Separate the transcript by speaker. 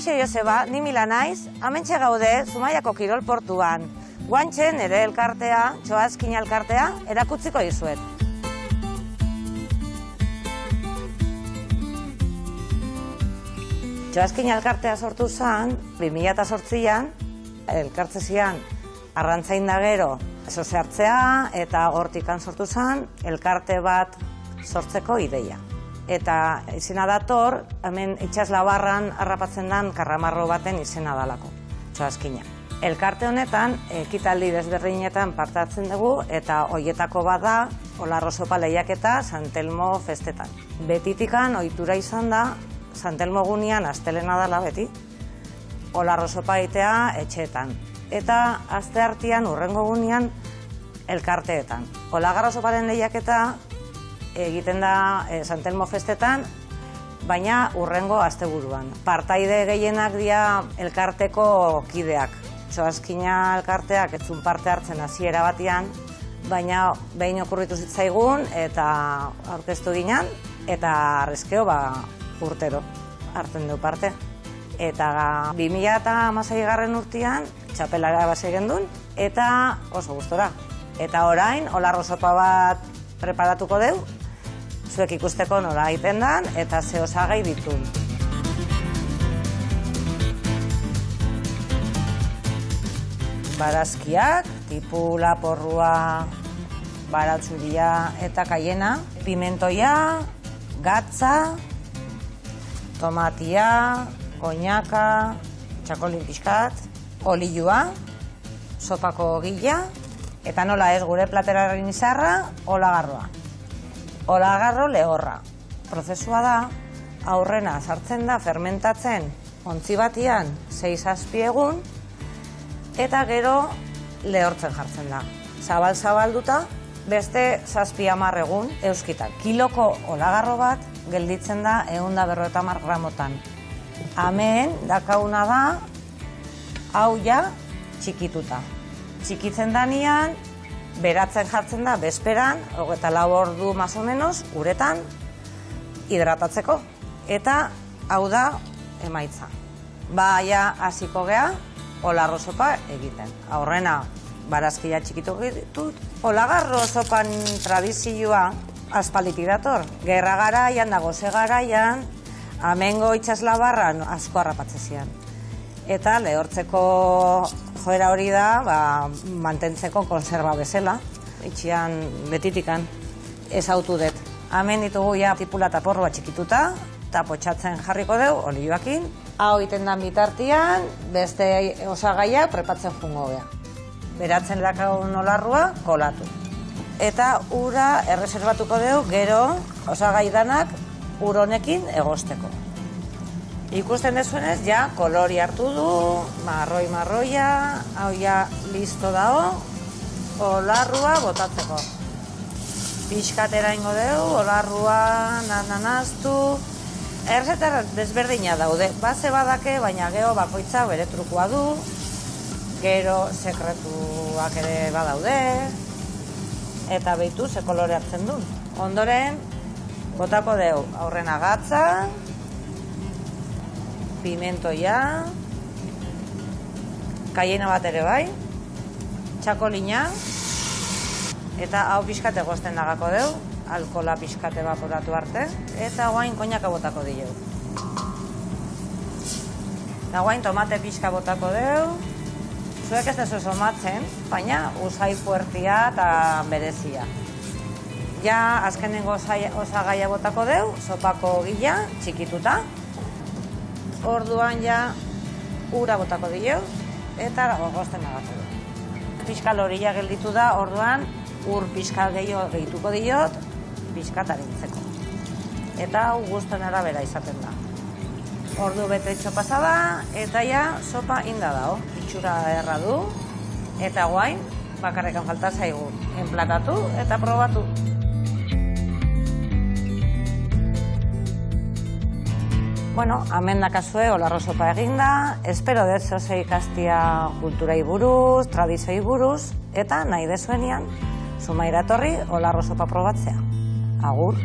Speaker 1: Kaixo Joseba, ni Mila naiz, amentxe gaude Zumaiako Kirol Portuan. Guantxe nire elkartea, txoazkin elkartea, erakutziko dizuet. Txoazkin elkartea sortu zen, 2008an, elkartze zian, arrantzain da gero, sozeartzea, eta hortikan sortu zen, elkarte bat sortzeko ideia. Eta izena dator, hemen itxaslabarran harrapatzen den karramarro baten izena dalako, txoazkina. Elkarte honetan, ekitaldi desberdinetan partatzen dugu, eta hoietako bada, Olarro sopa lehiaketa Santelmo festetan. Betitikan ohitura izan da, Santelmo gunean astelena dala beti, Olarro sopa egitea etxeetan. Eta aste hartian urrengo gunean elkarteetan. Olagarro soparen lehiaketa egiten da e, Santelmo festetan, baina urrengo asteburuan. Partaide gehienak dira elkarteko kideak. Txoazkina elkarteak ez parte hartzen hasiera batian, baina behin okurritu zitzaigun eta aurkeztu ginen, eta arrezkeo ba, urtero hartzen du parte. Eta 2000 eta garren urtean, txapelara base gendun, eta oso gustora. Eta orain, olarro sopa bat preparatuko deu, zuek ikusteko nola egiten dan, eta ze osagai ditun. Barazkiak, tipu laporrua, baratzuria eta kaiena, pimentoia, gatza, tomatia, oinaka, txakolin pixkat, olilua, sopako gila, eta nola ez gure plateraren izarra, olagarroa. Olagarro lehorra. Prozesua da, aurrena sartzen da fermentatzen ontzi batian 6 egun, eta gero lehortzen jartzen da. Zabal zabalduta, beste zazpi hamar egun euskitan. Kiloko olagarro bat gelditzen da egun da berro gramotan. Hemen, dakauna da, hau ja txikituta. Txikitzen danian, beratzen jartzen da, besperan, hogeta lau ordu más o menos, uretan, hidratatzeko. Eta hau da emaitza. Baia hasiko gea, olarro sopa egiten. Aurrena, barazkia txikitu ditut. Olagarro sopan tradizioa aspalditik dator. Gerra garaian, dagoze garaian, amengo itxaslabarran asko harrapatzezian. Eta lehortzeko joera hori da, ba, mantentzeko konserba bezala. Itxian betitikan ez autu dut. Hemen ditugu ja tipula eta porroa txikituta, eta potxatzen jarriko dugu, olioakin. Hau egiten dan bitartian, beste osagaiak prepatzen jungo beha. Beratzen dakagun olarrua, kolatu. Eta ura erreserbatuko dugu, gero osagai danak ur honekin egosteko. Ikusten dezuenez, ja, kolori hartu du, marroi marroia, hau ja listo dago, olarrua botatzeko. Piskatera ingo dugu, olarrua nananaztu, Erzetar desberdina daude, base badake, baina geho bakoitza bere trukua du, gero sekretuak ere badaude, eta behitu ze kolore hartzen du. Ondoren, botako deu aurren agatza, pimentoia, kaiena bat ere bai, txakolina, eta hau pixkate gozten dagako deu, alkola pixkate evaporatu arte, eta guain koinaka botako diogu. Eta guain tomate pixka botako deu, zuek ez dezu somatzen, baina usai fuertia eta berezia. Ja, azkenengo osagaia botako deu, sopako gila, txikituta. Orduan ja, ura botako dio, eta gozten agatu du. Piskal horia gelditu da, orduan, ur piskal gehiago gehituko diot, bizkatarintzeko. Eta hau guztien arabera izaten da. Ordu bete pasada, eta ja sopa inda dao. Itxura erra du, eta guain, bakarrekan falta zaigu. Enplatatu eta probatu. Bueno, hemen dakazue, olarro sopa eginda, espero dut zozei ikastia kulturai buruz, tradizioi buruz, eta nahi dezuenian, zumaira torri, olarro sopa probatzea. Agur.